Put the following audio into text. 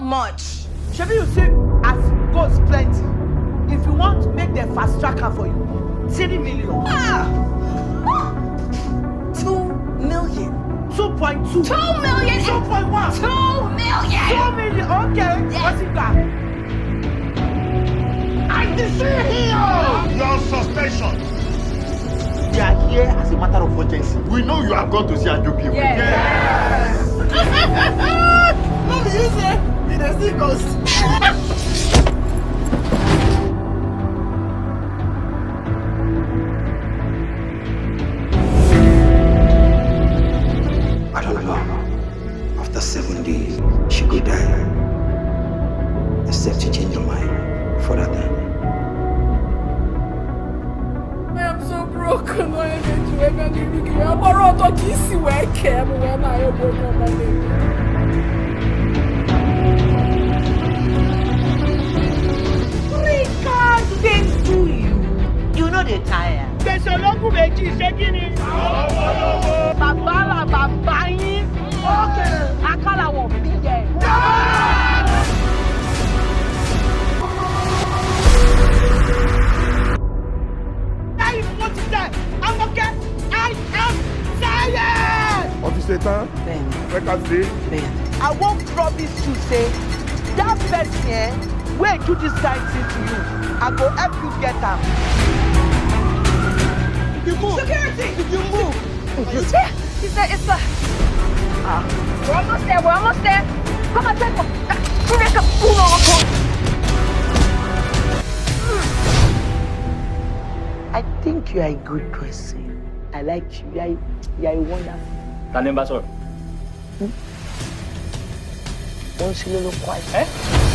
much? Shebi you say as goes plenty. If you want make them fast track am for you, three million. Ah! Two million. Two point two. Two million. Two point one. Two million. Two million. Okay. Yes. What's it got? I deceive him. Your suspension. We are here as a matter of urgency. We know you have gone to see Ajobi. Yes. Mommy, except to change your mind for that time. I am so broken. I am going to work and you give me a borrow to kiss you. I care when I am broken. My name. Rika, they do you. You know they tire. There's a long way to say, Guinea. Bàbá tired. Ọ́fíìsì tán, Bẹ́ẹ̀ni, fẹ́ ká ṣe. bẹ́ẹ̀ni. Wan promise you say that person eh, wey do this kind thing to you, I go help you get am. If you move, Security. if you move, It's there. It's there. It's there. Ah. We're almost there. We're almost there. Come on, take You make a fool of us. I think you are a good person. I like you. You are, you are a wonderful. Ta ni ń bá sọ̀rọ̀? Wọ́n ń